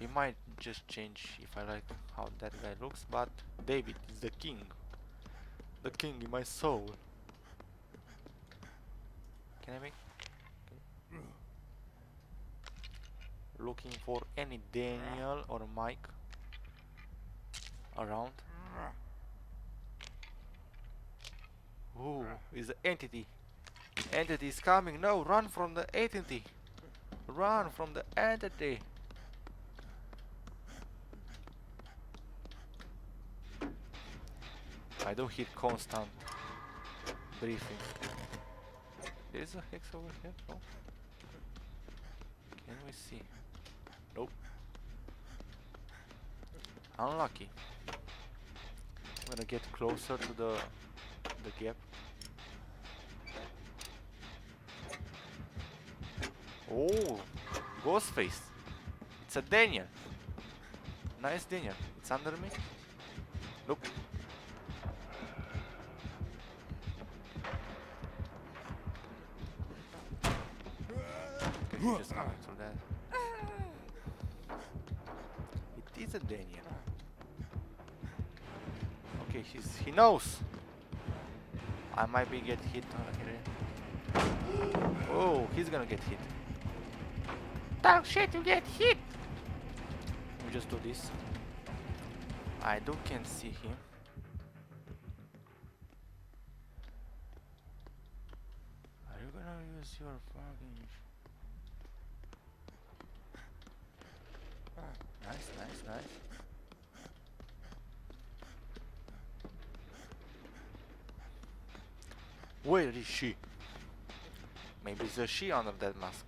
We might just change if I like how that guy looks, but David is the king. The king in my soul. Can I make? Looking for any Daniel or Mike around. Ooh, is the entity. Entity is coming. No, run from the entity. Run from the entity. I don't hear constant breathing. There is a hex over here? No. Can we see? Nope. Unlucky. I'm gonna get closer to the the gap. Oh, Ghostface. It's a Daniel. Nice Daniel. It's under me. Okay, just through that. It is a Daniel. Okay, he's he knows. I might be get hit here. Oh, he's gonna get hit. Dog shit, you get hit. We just do this. I do can see him. Are you gonna use your fucking? Ah, nice, nice, nice. Where is she? Maybe it's a she under that mask.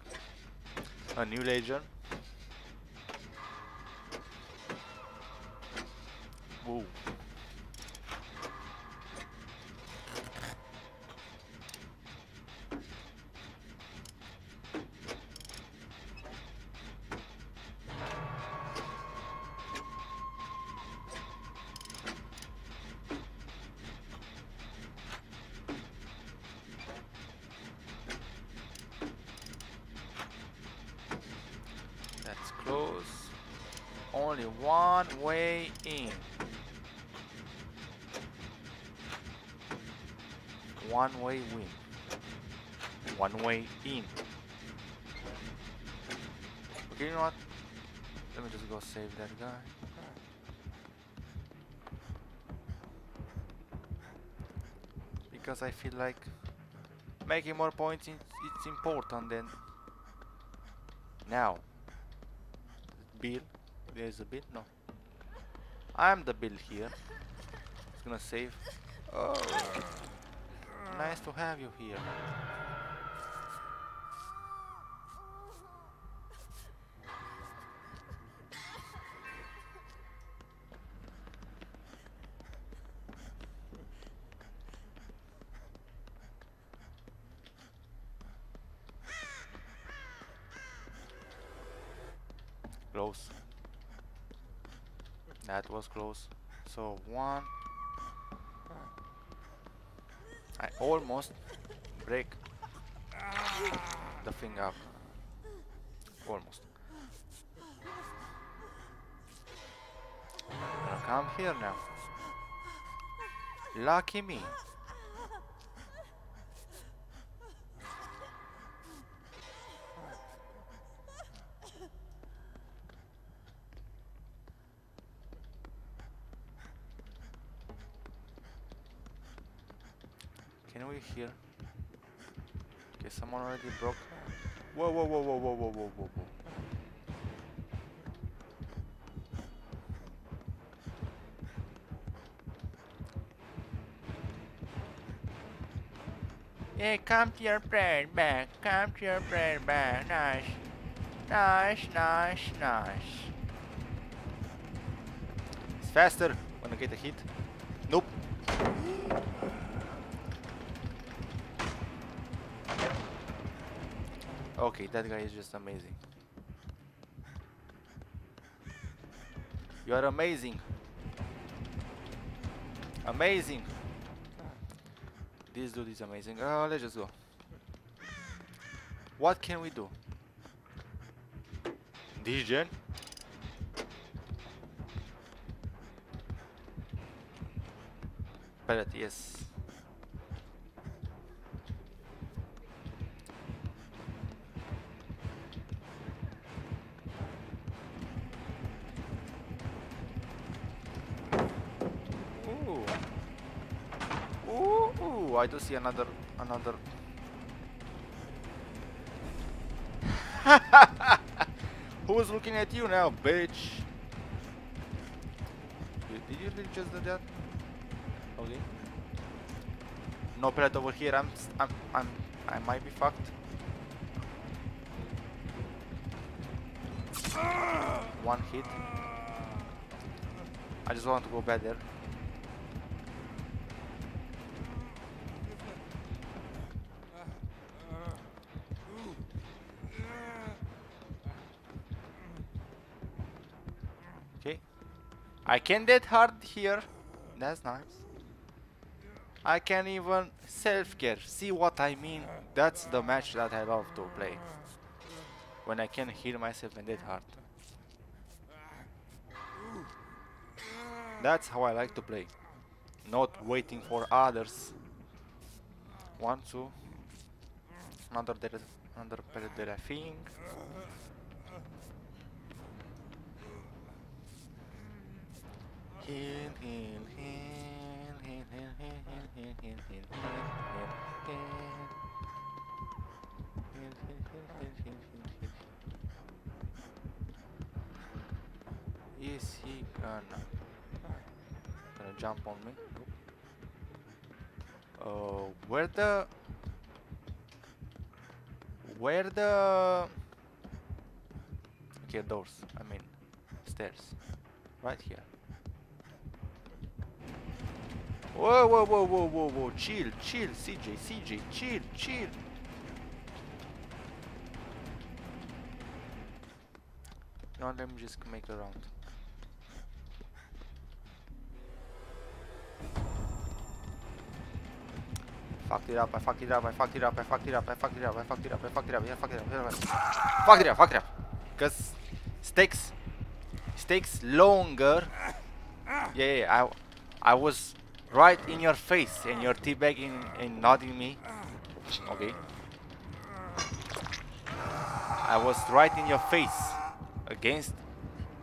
A new legend. Whoa. That's close. Only one way in. One way win. One way in. Okay, you know what? Let me just go save that guy. Because I feel like making more points it's important than now. Bill. There's a bill? No. I'm the bill here. It's gonna save. Oh. Nice to have you here. Was close. So one. I almost break the thing up. Almost. Come here now. Lucky me. We hear? Okay, someone already broke. Whoa, whoa, whoa, whoa, whoa, whoa, whoa, whoa, whoa. Yeah, come to your brain back. Come to your brain back. Nice. Nice, nice, nice. It's faster when I get a hit. Okay, that guy is just amazing. You are amazing. Amazing. This dude is amazing. Oh, let's just go. What can we do? This gen? Pallet, yes. Ooh. Ooh, I do see another another Who's looking at you now, bitch? Did you really just do that? Okay. No pallet over here. I'm, I'm, I'm, I might be fucked. One hit. I just want to go back there. I can dead hard here. That's nice. I can even self-care. See what I mean? That's the match that I love to play. When I can heal myself and dead hard. That's how I like to play. Not waiting for others. One, two. Another another pallet there, I think. Heal. Is he gonna gonna jump on me? Oh, where the where the okay doors? I mean stairs, right here. Whoa, whoa, whoa, whoa, whoa, whoa, chill, chill, CJ, CJ, chill, chill. What, let me just make a round. Fucked it up, I fucked it up, I fucked it up, I fucked it up, I fucked it up, I fucked it up, I fucked it up, yeah, fucked it up, fucked it up, fucked it up. Cause it takes, it takes longer. Yeah, yeah, I, I was right in your face and you're teabagging and nodding me. Okay. I was right in your face against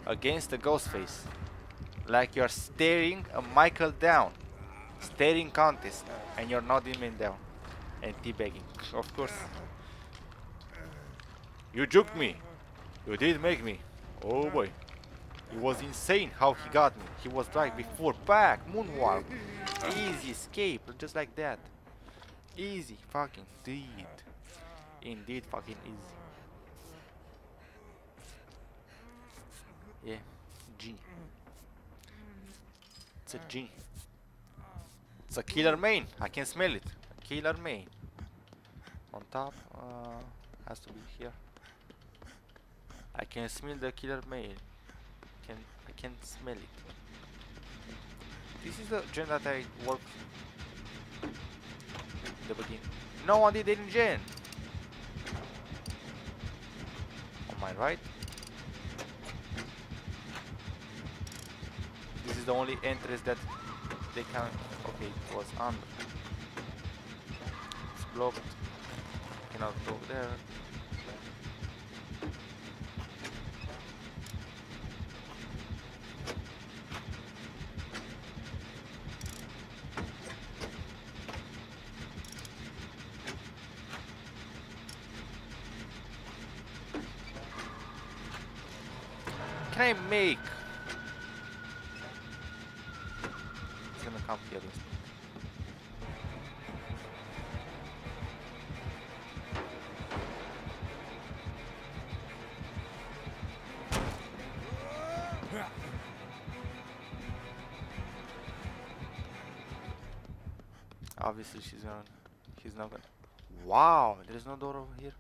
against the ghost face. Like you're staring a Michael down. Staring contest and you're nodding me down and teabagging. Of course. You juked me. You did make me. Oh boy. It was insane how he got me. He was right before back, moonwalk. Easy escape, just like that. Easy, fucking indeed. Indeed, fucking easy. Yeah, G. It's a a G. It's a killer main. I can smell it. A killer main. On top, uh, has to be here. I can smell the killer main. Can I can smell it. This is the gen that I worked in the beginning. No one did any gen. On my right. This is the only entrance that they can. Okay, it was under. It's blocked. Cannot go there. Can I make? It's gonna come here. Obviously, she's gonna. He's not gonna. Wow, there is no door over here.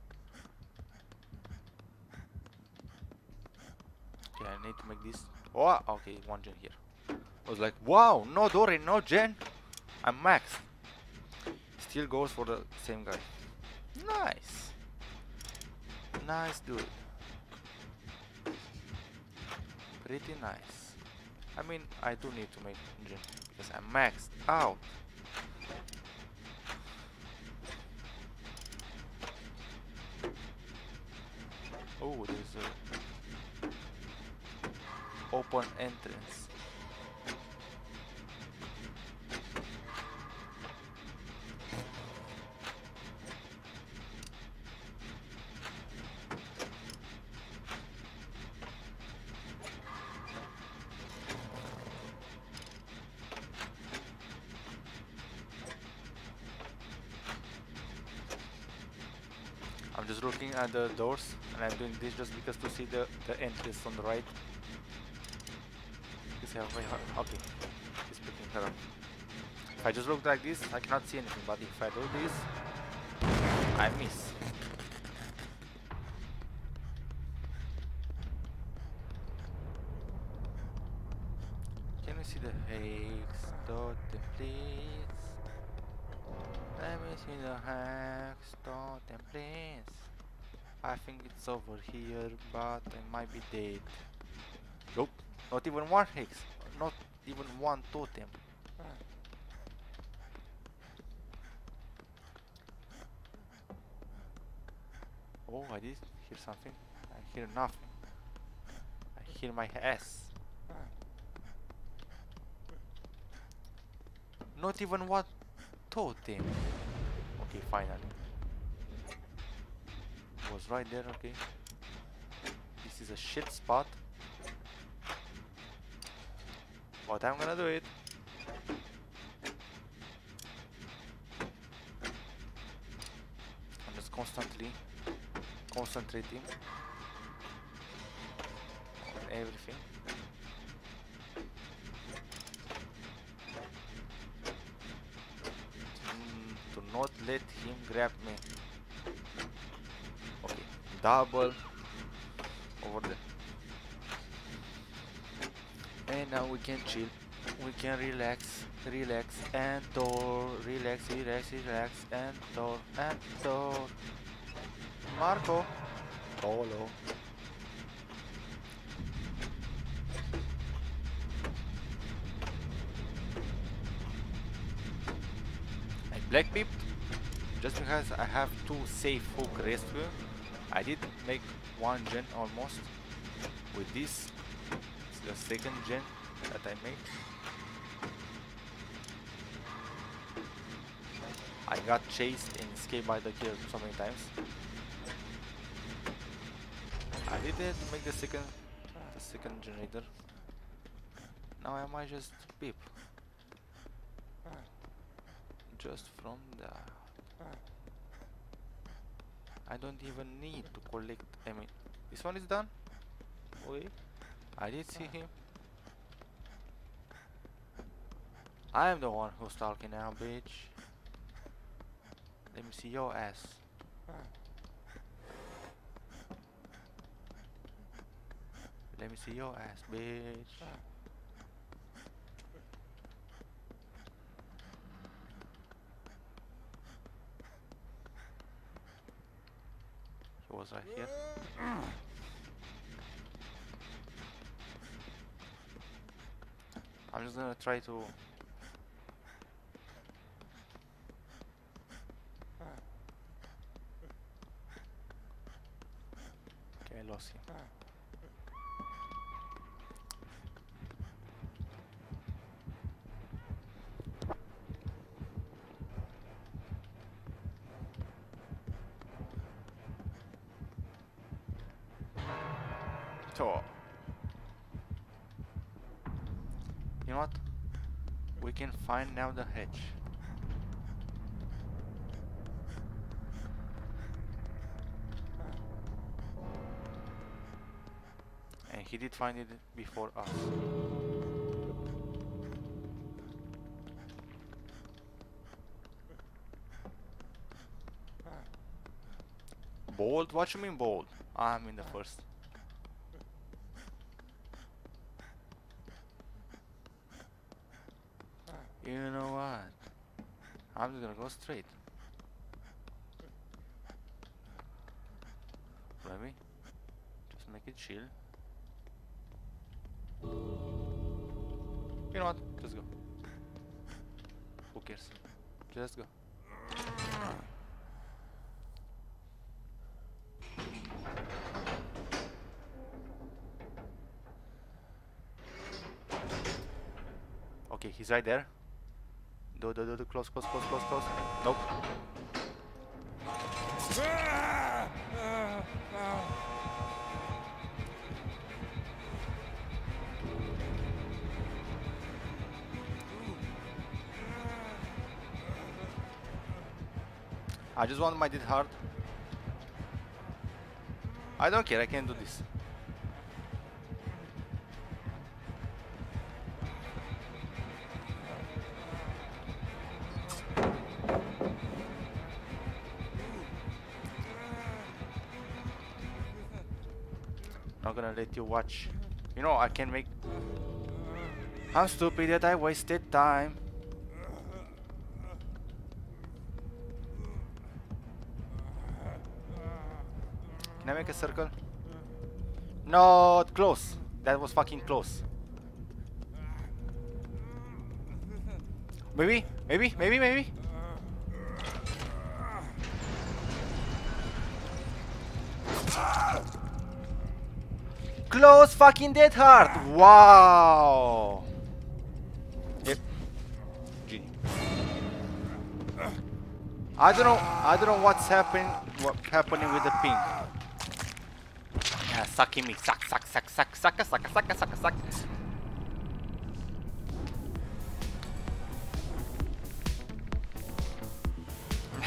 Okay, Need to make this. Oh, okay, one gen here. I was like, wow, no Dory, no gen. I'm max. Still goes for the same guy. Nice. Nice dude. pretty nice. I mean, I do need to make gen because I'm maxed out. Oh, there's a open entrance. I'm just looking at the doors and I'm doing this just because to see the, the entrance on the right. Okay, picking her up. If I just look like this, I cannot see anything, but if I do this, I miss. Can we see the hex totem, please? Let me see the hex totem, please. I think it's over here, but I might be dead. Nope, not even one hex, not even one totem. Oh, I did hear something. I hear nothing. I hear my ass. Not even one totem. Okay, finally. Was right there, okay. This is a shit spot. But I'm gonna do it. I'm just constantly concentrating on everything. To not let him grab me. Okay, double over there. And now we can chill. We can relax, relax, and door, relax, relax, relax, and door, and door. Marco, Polo. I black pipped just because I have two safe hook rescue. I did make one gen almost with this. It's the second gen that I made. I got chased and escaped by the kill so many times. I did it to make the second the second generator. Now I might just peep. Just from the I don't even need to collect I mean this one is done? Wait. I did see him. I am the one who's talking now, bitch. Let me see your ass. Let me see your ass, bitch. He was right here. I'm just gonna try to Okay, I lost him. So, you know what? We can find now the hatch. And he did find it before us. Bold? What you mean bold? I'm in the first. You know what? I'm just gonna go straight. Let me just make it chill. You know what? Just go. Who cares? Just go. Okay, he's right there. Do do do do close close close close close. Nope. I just want my dead hard. I don't care, I can do this. Gonna let you watch. You know, I can make... I'm stupid that I wasted time. Can I make a circle? Not close. That was fucking close. Maybe, maybe, maybe, maybe. Close fucking dead hard. Wow. Yep. Genie. I don't know. I don't know what's happening. What happening with the ping? Yeah, sucking me. Suck, suck, suck, suck, suck, suck, suck, suck, suck.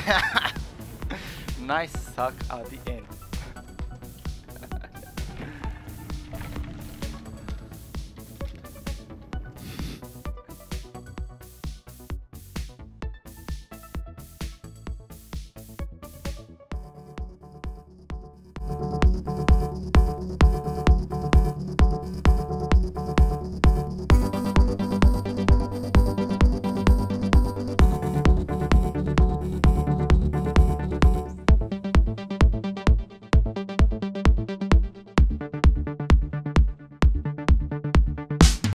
nice suck at the end.